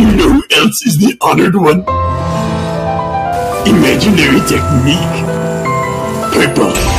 You know who else is the honored one? Imaginary technique. Purple.